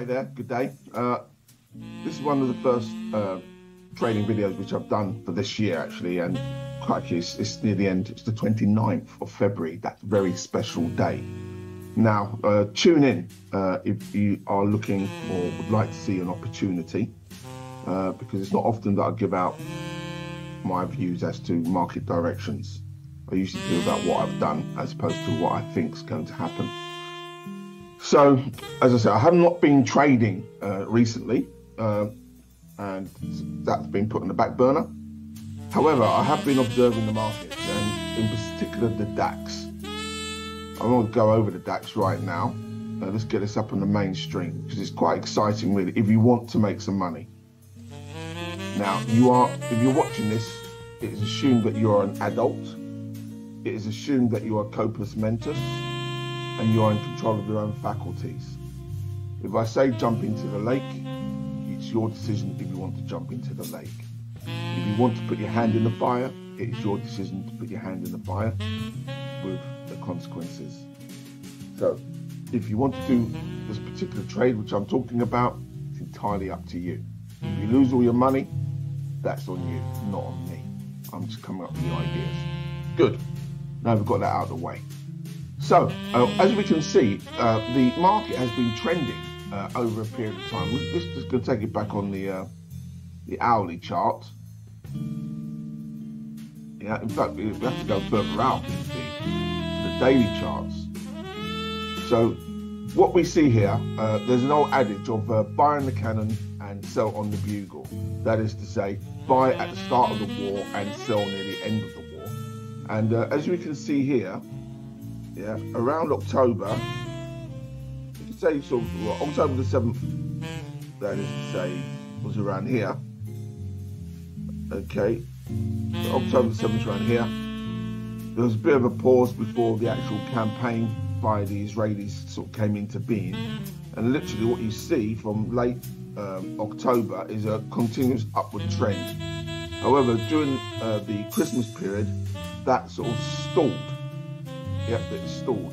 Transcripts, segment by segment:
Hi there, good day. Uh, this is one of the first uh, trading videos which I've done for this year actually, and it's, it's near the end. It's the 29th of February, that very special day. Now, uh, tune in uh, if you are looking or would like to see an opportunity, uh, because it's not often that I give out my views as to market directions. I usually do about what I've done as opposed to what I think is going to happen. So, as I said, I have not been trading uh, recently, uh, and that's been put on the back burner. However, I have been observing the markets, and in particular the DAX. I want to go over the DAX right now. Uh, let's get this up on the mainstream because it's quite exciting, really, if you want to make some money. Now, you are, if you're watching this, it is assumed that you are an adult. It is assumed that you are compos mentis and you are in control of your own faculties. If I say jump into the lake, it's your decision if you want to jump into the lake. If you want to put your hand in the fire, it is your decision to put your hand in the fire with the consequences. So, if you want to do this particular trade, which I'm talking about, it's entirely up to you. If you lose all your money, that's on you, not on me. I'm just coming up with the ideas. Good. Now we've got that out of the way. So, uh, as we can see, uh, the market has been trending uh, over a period of time. This is going to take it back on the uh, the hourly chart. Yeah, in fact, we have to go further out into the daily charts. So, what we see here, uh, there's an old adage of uh, buy on the cannon and sell on the bugle. That is to say, buy at the start of the war and sell near the end of the war. And as we can see here, yeah, around October, you could say sort of well, October the 7th, that is to say, was around here. Okay, October the 7th around here. There was a bit of a pause before the actual campaign by the Israelis sort of came into being. And literally what you see from late um, October is a continuous upward trend. However, during uh, the Christmas period, that sort of stalled Yep, it's stored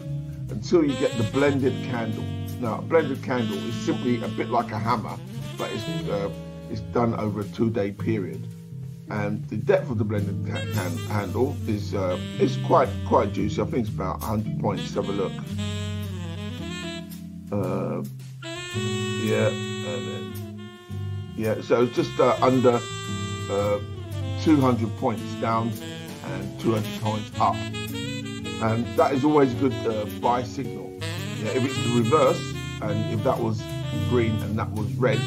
until you get the blended candle. Now, a blended candle is simply a bit like a hammer, but it's uh, it's done over a two-day period, and the depth of the blended can handle is uh, is quite quite juicy. I think it's about 100 points. Have a look. Uh, yeah, then, yeah. So it's just uh, under uh, 200 points down and 200 points up and that is always a good uh, buy signal. Yeah, if it's the reverse, and if that was green and that was red,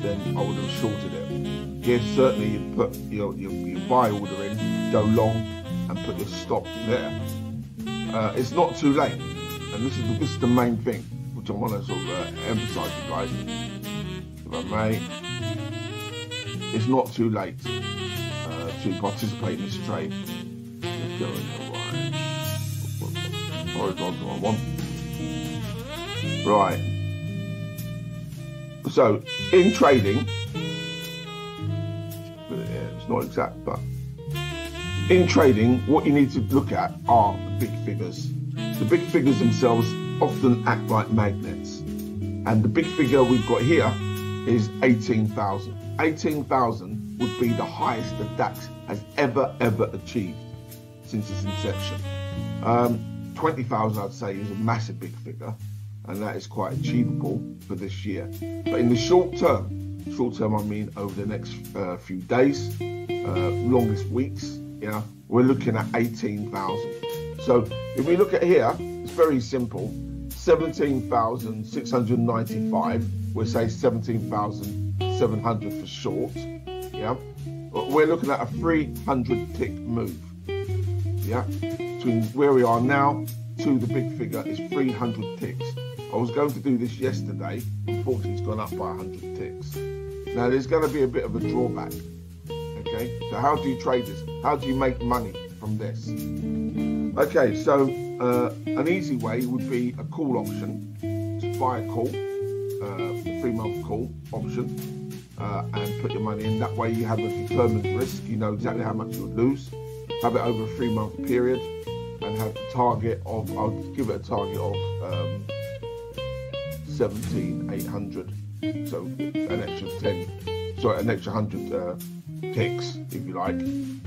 then I would have shorted it. Here, certainly, you put your, your, your buy order in, go long, and put your stop there. Uh, it's not too late, and this is the, this is the main thing which I want to sort of uh, emphasise you guys. If I may, it's not too late uh, to participate in this trade. Let's go in horizontal on one. Right. So in trading, it's not exact, but in trading, what you need to look at are the big figures. The big figures themselves often act like magnets. And the big figure we've got here is 18,000. 18,000 would be the highest the DAX has ever, ever achieved since its inception. Um, 20,000, I'd say, is a massive big figure, and that is quite achievable for this year. But in the short term, short term, I mean over the next uh, few days, uh, longest weeks, yeah, we're looking at 18,000. So if we look at here, it's very simple 17,695, we'll say 17,700 for short, yeah. We're looking at a 300 tick move, yeah between where we are now to the big figure is 300 ticks. I was going to do this yesterday, unfortunately it's gone up by 100 ticks. Now there's going to be a bit of a drawback. Okay, so how do you trade this? How do you make money from this? Okay, so uh, an easy way would be a call option to buy a call, uh, a three month call option, uh, and put your money in. That way you have a determined risk. You know exactly how much you would lose. Have it over a three month period and have the target of, I'll give it a target of um, 17,800. So an extra 10, sorry, an extra 100 uh, ticks, if you like.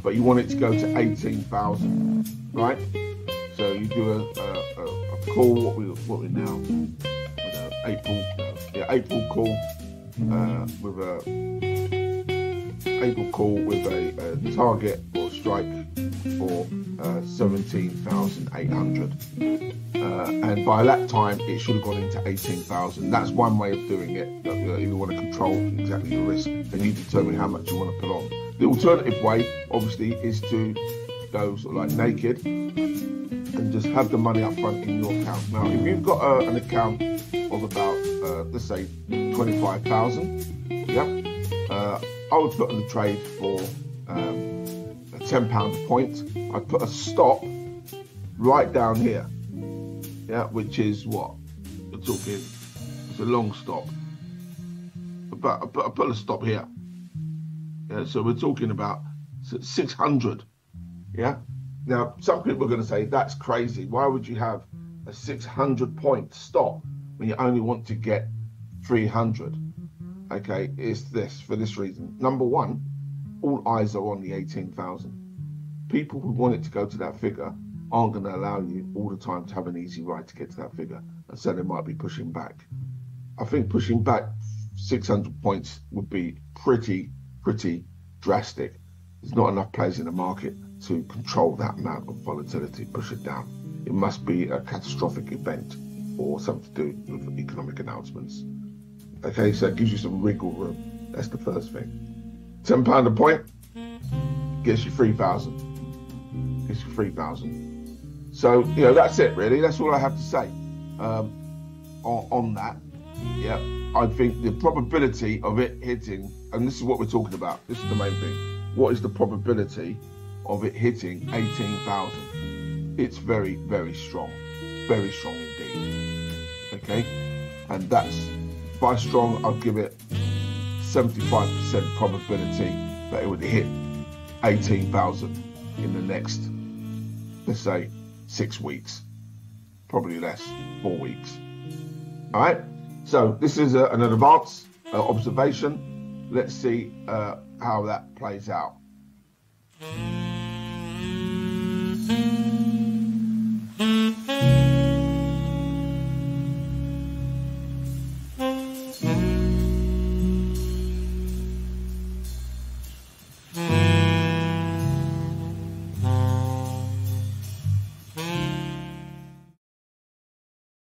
But you want it to go to 18,000, right? So you do a, a, a, call, what we what we now, uh, April, uh, yeah, April call uh, with a April call with a, a target or strike for uh, 17,800. Uh, and by that time, it should have gone into 18,000. That's one way of doing it. If you want to control exactly the risk, then you determine how much you want to put on. The alternative way, obviously, is to go sort of like naked and just have the money up front in your account. Now, if you've got uh, an account of about, uh, let's say, 25,000, yeah, uh, I would put on the trade for um, £10 a point. I'd put a stop right down here, yeah, which is what? We're talking, it's a long stop. But I put, I put a stop here. Yeah, so we're talking about 600, yeah? Now, some people are going to say that's crazy. Why would you have a 600 point stop when you only want to get 300? Okay, it's this for this reason. Number one, all eyes are on the 18,000. People who want it to go to that figure aren't going to allow you all the time to have an easy ride to get to that figure. And so they might be pushing back. I think pushing back 600 points would be pretty, pretty drastic. There's not enough players in the market to control that amount of volatility, push it down. It must be a catastrophic event or something to do with economic announcements. Okay, so it gives you some wriggle room. That's the first thing. Ten pound a point gets you three thousand. Gets you three thousand. So you know that's it really. That's all I have to say um, on, on that. Yeah, I think the probability of it hitting, and this is what we're talking about. This is the main thing. What is the probability of it hitting 18,000. It's very, very strong. Very strong indeed. Okay? And that's, by strong, I'll give it 75% probability that it would hit 18,000 in the next, let's say, six weeks. Probably less, four weeks. All right? So this is a, an advanced uh, observation. Let's see uh, how that plays out.